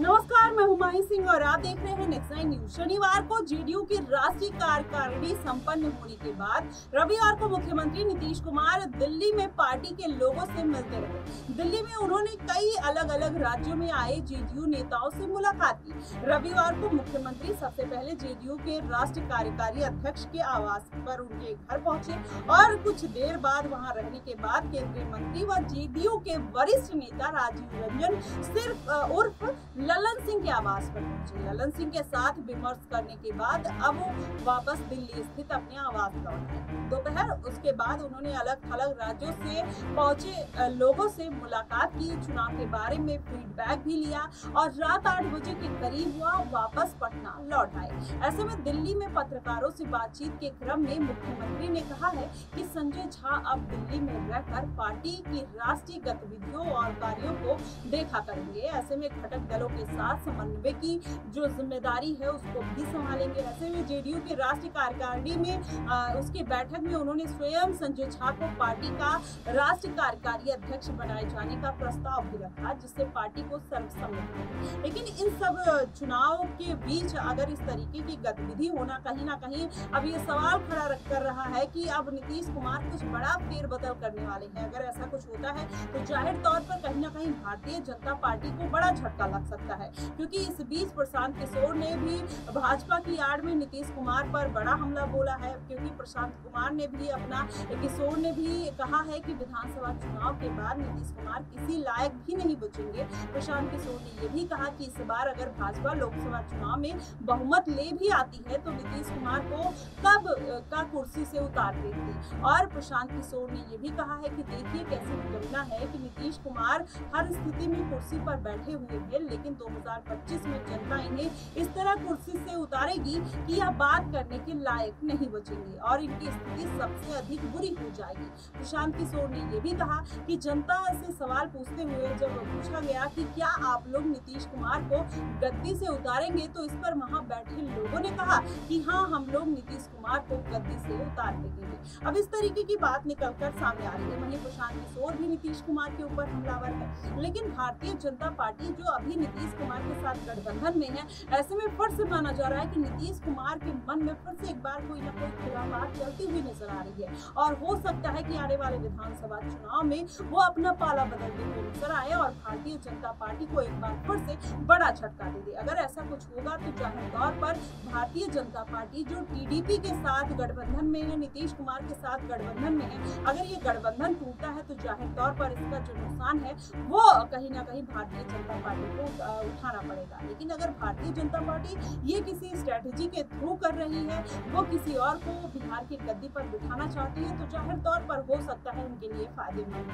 নমস্কার नमस्कार, मैं हुमायूं सिंह और आप देख रहे हैं नेक्स्ट नाइन न्यूज़ शनिवार को जेडीयू की राष्ट्रीय कार्यकारिणी संपन्न होने के बाद रविवार को मुख्यमंत्री नीतीश कुमार दिल्ली में पार्टी के लोगों से मिलते रहे। दिल्ली में उन्होंने कई अलग अलग राज्यों में आए जेडीयू नेताओं से मुलाकात की। रविवार को मुख्यमंत्री सबसे पहले जेडीयू के राष्ट्रीय कार्यकारी अध्यक्ष के आवास पर उनके घर पहुँचे और कुछ देर बाद वहाँ रहने के बाद केंद्रीय मंत्री व जेडीयू के वरिष्ठ नेता राजीव रंजन, सिर्फ़ उर्फ़ ललन सिंह के आवास पर पहुँचे। ललन सिंह के साथ विमर्श करने के बाद अब वापस दिल्ली स्थित अपने आवास लौट आए दोपहर उसके बाद उन्होंने अलग थलग राज्यों से पहुँचे लोगों से मुलाकात की, चुनाव के बारे में फीडबैक भी लिया और रात आठ बजे के करीब हुआ, वापस पटना लौट आए। ऐसे में दिल्ली में पत्रकारों से बातचीत के क्रम में मुख्यमंत्री ने कहा है कि संजय झा अब दिल्ली में रहकर पार्टी की राष्ट्रीय गतिविधियों और कार्यों को देखा करेंगे। ऐसे में घटक दलों के साथ समन्वय की जो ज़िम्मेदारी है उसको भी संभालेंगे ऐसे में जेडीयू के राष्ट्रीय कार्यकारिणी में आ, उसके बैठक में उन्होंने स्वयं संजय झा को पार्टी का राष्ट्रीय कार्यकारी अध्यक्ष बनाए जाने का प्रस्ताव भी रखा जिससे पार्टी को सर्वसम्मत लेकिन इन सब चुनाव के बीच अगर इस तरीके की गतिविधि होना कहीं ना कहीं अब ये सवाल खड़ा कर रहा है कि अब नीतीश कुमार कुछ बड़ा फेरबदल करने वाले हैं। अगर ऐसा कुछ होता है तो ज़ाहिर तौर पर कहीं ना कहीं भारतीय जनता पार्टी को बड़ा झटका लग सकता है क्योंकि इस बीच प्रशांत किशोर ने भी भाजपा की आड़ में नीतीश कुमार पर बड़ा हमला बोला है, क्योंकि प्रशांत कुमार ने भी अपना किशोर ने भी कहा है कि विधानसभा चुनाव के बाद नीतीश कुमार किसी लायक भी नहीं बचेंगे। प्रशांत किशोर ने यह भी कहा कि इस बार अगर भाजपा लोकसभा चुनाव में बहुमत ले भी आती है तो नीतीश कुमार को कब, का कुर्सी से उतार देती और प्रशांत किशोर ने यह भी कहा है कि देखिए कैसी विडम्बना है कि नीतीश कुमार हर स्थिति में कुर्सी पर बैठे हुए हैं, लेकिन 2025 में जनता इन्हें इस तरह कुर्सी से उतारेगी कि यह बात करने के लायक नहीं बचेंगे और इनकी स्थिति सबसे अधिक बुरी हो जाएगी। प्रशांत किशोर ने यह भी कहा कि जनता से सवाल पूछते हुए जब पूछा गया कि क्या आप लोग नीतीश कुमार को गद्दी से उतारेंगे तो इस पर वहाँ बैठे लोगों ने कहा कि हाँ हम लोग नीतीश कुमार को गद्दी से उतार देंगे। अब इस तरीके की बात निकलकर सामने आ रही है। वहीं प्रशांत किशोर भी नीतीश कुमार के ऊपर हमलावर है। लेकिन भारतीय जनता पार्टी जो अभी नीतीश कुमार के साथ गठबंधन में है, ऐसे में फिर से माना जा रहा है कि नीतीश कुमार के मन में फिर से एक बार कोई ना कोई खुलाबात चलती हुई नज़र आ रही है। और हो सकता है कि आने वाले विधानसभा चुनाव में वो अपना पाला बदलते हुए नज़र आए और भारतीय जनता पार्टी को एक बार फिर से बड़ा झटका दे दे। अगर ऐसा कुछ होगा तो ज़ाहिर तौर पर भारतीय जनता पार्टी जो टीडीपी के साथ गठबंधन में है, नीतीश कुमार के साथ गठबंधन में है, अगर ये गठबंधन टूटता है तो ज़ाहिर तौर पर इसका जो नुकसान है, वो कहीं ना कहीं भारतीय जनता पार्टी को उठाना पड़ेगा। लेकिन अगर भारतीय जनता पार्टी ये किसी स्ट्रेटेजी के थ्रू कर रही है, वो किसी और को बिहार की गद्दी पर बिठाना चाहती है तो ज़ाहिर तौर पर हो सकता है उनके लिए फ़ायदेमंद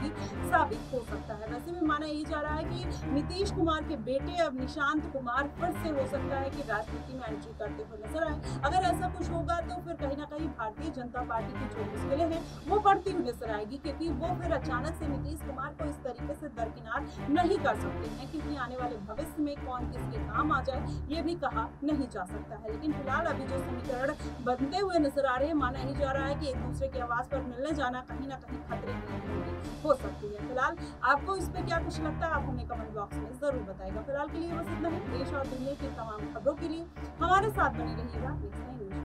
साबित हो सकता है। वैसे भी माना यही जा रहा है कि नीतीश कुमार के बेटे अब निशांत कुमार फिर से हो सकता है कि राजनीति में एंट्री करते हुए नज़र आए। अगर ऐसा कुछ होगा तो फिर कहीं ना कहीं भारतीय जनता पार्टी की जो मुश्किलें हैं, वो बढ़ती हुई नज़र आएगी, क्योंकि वो फिर अचानक से नीतीश कुमार को इस तरीके से दरकिनार नहीं कर सकते हैं, क्योंकि आने वाले भविष्य में कौन किसके काम आ जाए, ये भी कहा नहीं जा सकता है। लेकिन फ़िलहाल अभी जो समीकरण बनते हुए नज़र आ रहे हैं, माना ही जा रहा है कि एक दूसरे की आवाज़ पर मिलने जाना कहीं ना कहीं खतरे की हो सकती है। फ़िलहाल आपको इस पर क्या कुछ लगता है, आप हमें कमेंट बॉक्स में ज़रूर बताएगा। फ़िलहाल के लिए बस इतना ही। देश और दुनिया की तमाम खबरों के लिए हमारे साथ बने रहिएगा।